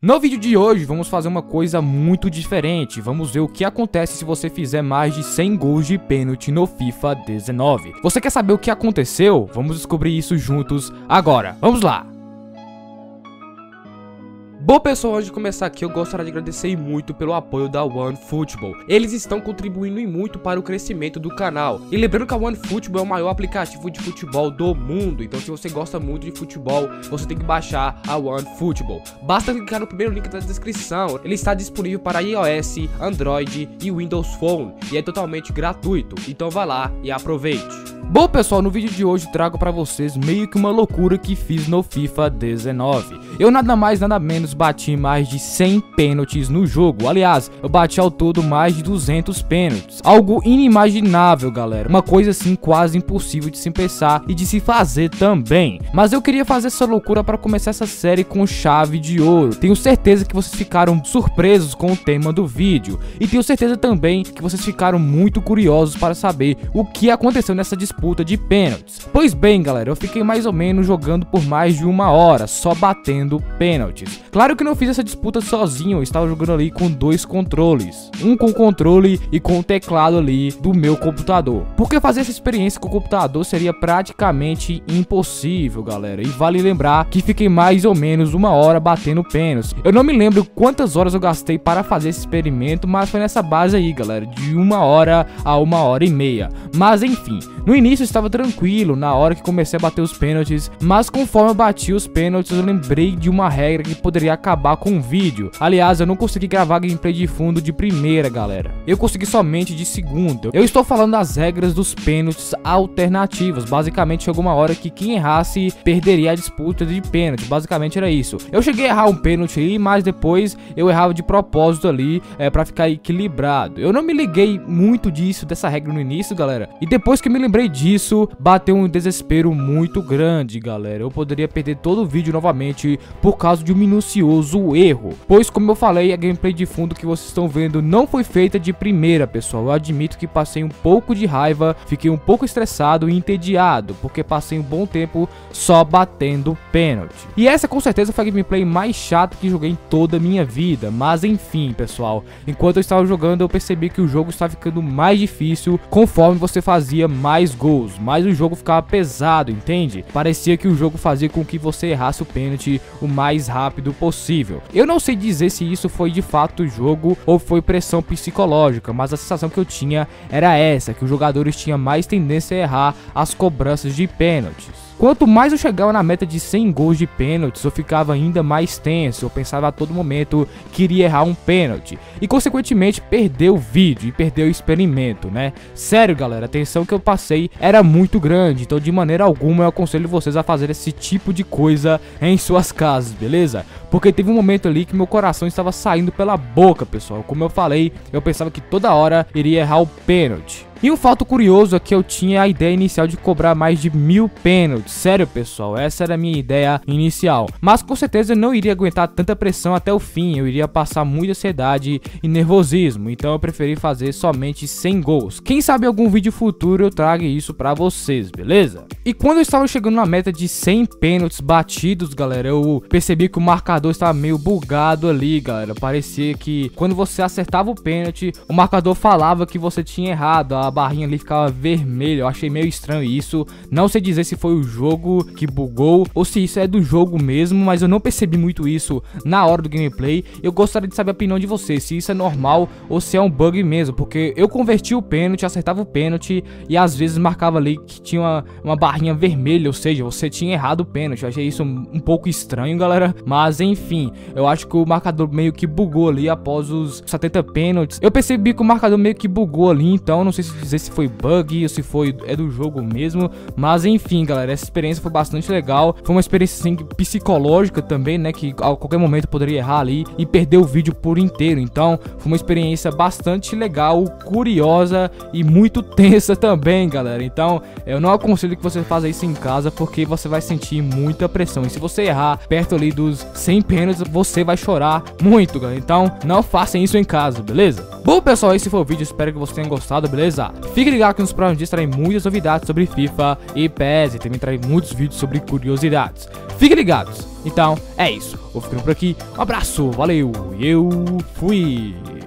No vídeo de hoje vamos fazer uma coisa muito diferente, vamos ver o que acontece se você fizer mais de 100 gols de pênalti no FIFA 19. Você quer saber o que aconteceu? Vamos descobrir isso juntos agora, vamos lá! Bom pessoal, antes de começar aqui eu gostaria de agradecer muito pelo apoio da OneFootball. Eles estão contribuindo muito para o crescimento do canal. E lembrando que a OneFootball é o maior aplicativo de futebol do mundo, então se você gosta muito de futebol, você tem que baixar a OneFootball. Basta clicar no primeiro link da descrição, ele está disponível para iOS, Android e Windows Phone, e é totalmente gratuito, então vá lá e aproveite. Bom pessoal, no vídeo de hoje trago para vocês meio que uma loucura que fiz no FIFA 19. Eu nada mais nada menos bati mais de 100 pênaltis no jogo, aliás, eu bati ao todo mais de 200 pênaltis. Algo inimaginável galera, uma coisa assim quase impossível de se pensar e de se fazer também. Mas eu queria fazer essa loucura para começar essa série com chave de ouro. Tenho certeza que vocês ficaram surpresos com o tema do vídeo e tenho certeza também que vocês ficaram muito curiosos para saber o que aconteceu nessa disputa de pênaltis. Pois bem, galera, eu fiquei mais ou menos jogando por mais de uma hora, só batendo pênaltis. Claro que não fiz essa disputa sozinho, eu estava jogando ali com dois controles. Um com o controle e com o teclado ali do meu computador. Porque fazer essa experiência com o computador seria praticamente impossível, galera. E vale lembrar que fiquei mais ou menos uma hora batendo pênaltis. Eu não me lembro quantas horas eu gastei para fazer esse experimento, mas foi nessa base aí, galera, de uma hora a uma hora e meia. Mas enfim, no início estava tranquilo, na hora que comecei a bater os pênaltis, mas conforme eu bati os pênaltis eu lembrei de uma regra que poderia acabar com o vídeo. Aliás, eu não consegui gravar gameplay de fundo de primeira, galera. Eu consegui somente de segunda. Eu estou falando das regras dos pênaltis alternativos. Basicamente, chegou uma hora que quem errasse perderia a disputa de pênalti. Basicamente era isso. Eu cheguei a errar um pênalti mas depois eu errava de propósito ali é, para ficar equilibrado. Eu não me liguei muito disso, dessa regra no início, galera. E depois que me lembrei disso, bateu um desespero muito grande, galera. Eu poderia perder todo o vídeo novamente por causa de um minucioso erro. Pois, como eu falei, a gameplay de fundo que vocês estão vendo não foi feita de primeira, pessoal. Eu admito que passei um pouco de raiva, fiquei um pouco estressado e entediado, porque passei um bom tempo só batendo pênalti. E essa com certeza foi a gameplay mais chata que joguei em toda a minha vida. Mas enfim, pessoal, enquanto eu estava jogando, eu percebi que o jogo estava ficando mais difícil conforme você fazia mais gols, mas o jogo ficava pesado, entende? Parecia que o jogo fazia com que você errasse o pênalti o mais rápido possível. Eu não sei dizer se isso foi de fato o jogo ou foi pressão psicológica, mas a sensação que eu tinha era essa, que os jogadores tinham mais tendência a errar as cobranças de pênaltis. Quanto mais eu chegava na meta de 100 gols de pênaltis, eu ficava ainda mais tenso. Eu pensava a todo momento que iria errar um pênalti. E consequentemente perder o vídeo e perder o experimento, né? Sério, galera, a tensão que eu passei era muito grande. Então, de maneira alguma, eu aconselho vocês a fazer esse tipo de coisa em suas casas, beleza? Porque teve um momento ali que meu coração estava saindo pela boca, pessoal. Como eu falei, eu pensava que toda hora iria errar o pênalti. E um fato curioso é que eu tinha a ideia inicial de cobrar mais de mil pênaltis. Sério, pessoal, essa era a minha ideia inicial. Mas com certeza eu não iria aguentar tanta pressão até o fim. Eu iria passar muita ansiedade e nervosismo. Então eu preferi fazer somente 100 gols. Quem sabe algum vídeo futuro eu traga isso pra vocês, beleza? E quando eu estava chegando na meta de 100 pênaltis batidos, galera, eu percebi que o marcador estava meio bugado ali, galera. Parecia que quando você acertava o pênalti, o marcador falava que você tinha errado. A barrinha ali ficava vermelha. Eu achei meio estranho isso. Não sei dizer se foi o jogo que bugou ou se isso é do jogo mesmo, mas eu não percebi muito isso na hora do gameplay. Eu gostaria de saber a opinião de vocês, se isso é normal ou se é um bug mesmo, porque eu converti o pênalti, acertava o pênalti e às vezes marcava ali que tinha uma, uma barrinha vermelha, ou seja, você tinha errado o pênalti. Eu achei isso um, pouco estranho, galera, mas enfim, eu acho que o marcador meio que bugou ali após os 70 pênaltis. Eu percebi que o marcador meio que bugou ali, então não sei se dizer se foi bug ou se foi é do jogo mesmo, mas enfim, galera, essa experiência foi bastante legal. Foi uma experiência assim, psicológica também, né, que a qualquer momento poderia errar ali e perder o vídeo por inteiro. Então, foi uma experiência bastante legal, curiosa e muito tensa também, galera. Então, eu não aconselho que você faça isso em casa porque você vai sentir muita pressão. E se você errar perto ali dos 100 pênaltis, você vai chorar muito, galera. Então, não façam isso em casa, beleza? Bom, pessoal, esse foi o vídeo. Espero que vocês tenham gostado, beleza? Fique ligado que nos próximos dias trarei muitas novidades sobre FIFA e PES. E também trarei muitos vídeos sobre curiosidades. Fiquem ligados. Então, é isso. Vou ficando por aqui. Um abraço, valeu e eu fui.